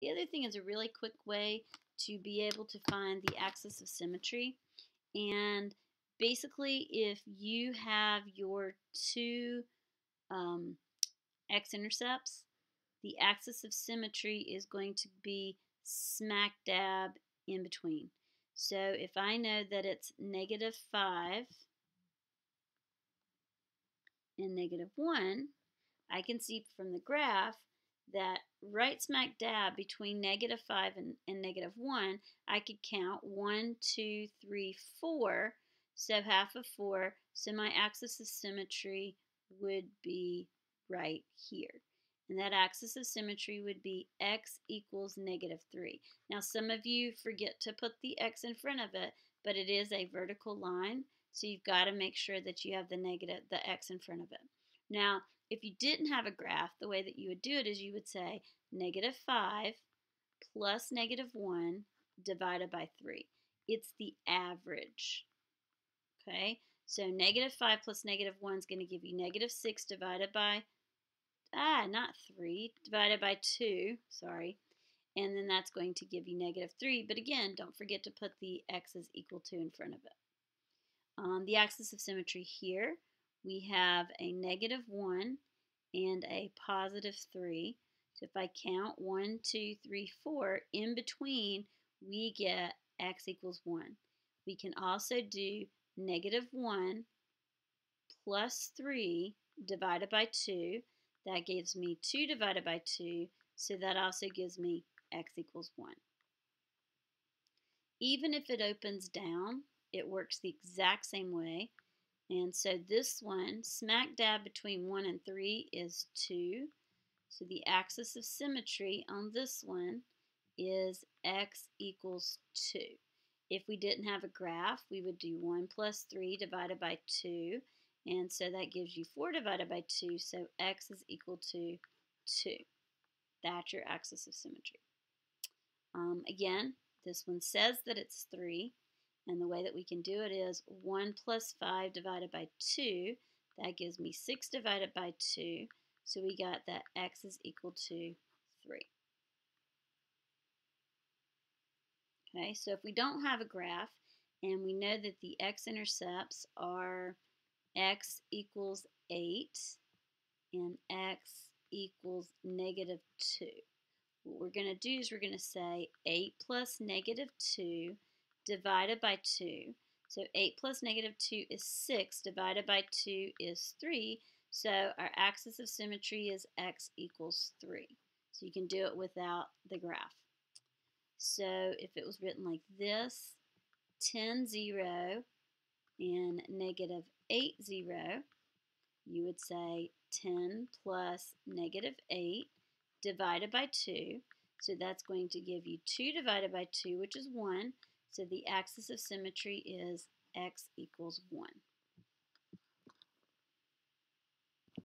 The other thing is a really quick way to be able to find the axis of symmetry. And basically, if you have your two um, x-intercepts, the axis of symmetry is going to be smack dab in between. So if I know that it's negative 5 and negative 1, I can see from the graph that right smack dab between negative 5 and, negative 1, I could count 1, 2, 3, 4. So half of 4. So my axis of symmetry would be right here. And that axis of symmetry would be x equals negative 3. Now some of you forget to put the x in front of it, but it is a vertical line, so you've got to make sure that you have the negative, the x in front of it. Now, if you didn't have a graph, the way that you would do it is you would say negative 5 plus negative 1 divided by 3. It's the average. Okay, so negative 5 plus negative 1 is going to give you negative 6 divided by ah, not 3, divided by 2, sorry, and then that's going to give you negative 3. But again, don't forget to put the x is equal to in front of it. Um, the axis of symmetry here, we have a negative 1 and a positive 3. So if I count 1, 2, 3, 4, in between we get x equals 1. We can also do negative 1 plus 3 divided by 2 that gives me 2 divided by 2, so that also gives me x equals 1. Even if it opens down, it works the exact same way. And so this one, smack dab between 1 and 3 is 2. So the axis of symmetry on this one is x equals 2. If we didn't have a graph, we would do 1 plus 3 divided by 2. And so that gives you 4 divided by 2, so x is equal to 2. That's your axis of symmetry. Um, again, this one says that it's 3, and the way that we can do it is 1 plus 5 divided by 2. That gives me 6 divided by 2, so we got that x is equal to 3. Okay, so if we don't have a graph, and we know that the x-intercepts are x equals 8 and x equals negative 2. What we're going to do is we're going to say 8 plus negative 2 divided by 2. So 8 plus negative 2 is 6, divided by 2 is 3. So our axis of symmetry is x equals 3. So you can do it without the graph. So if it was written like this, 10, 0, and negative 8, 0, you would say 10 plus negative 8 divided by 2. So that's going to give you 2 divided by 2, which is 1. So the axis of symmetry is x equals 1.